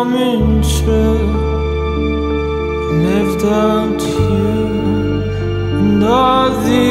Commentary lived out you. And all the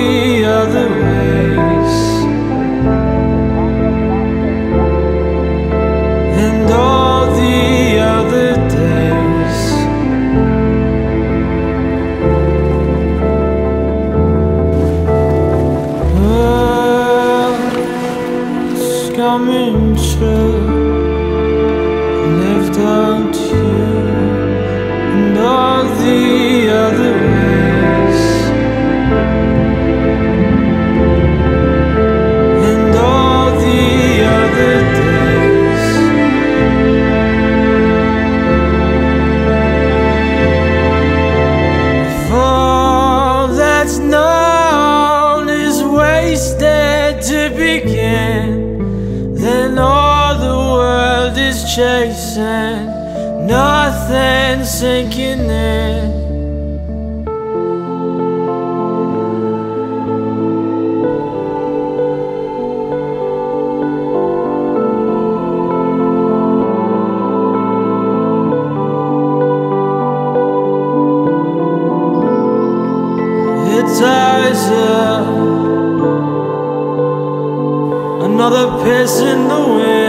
pretend nothing sinking in. Another piss in the wind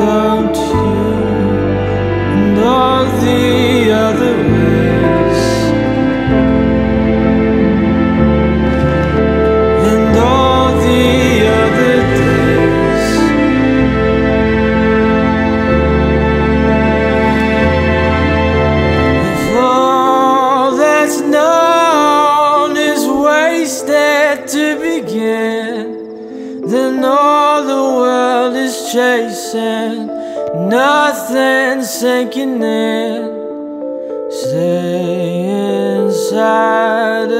without you and all these Then all the world is chasing, nothing sinking in. Stay inside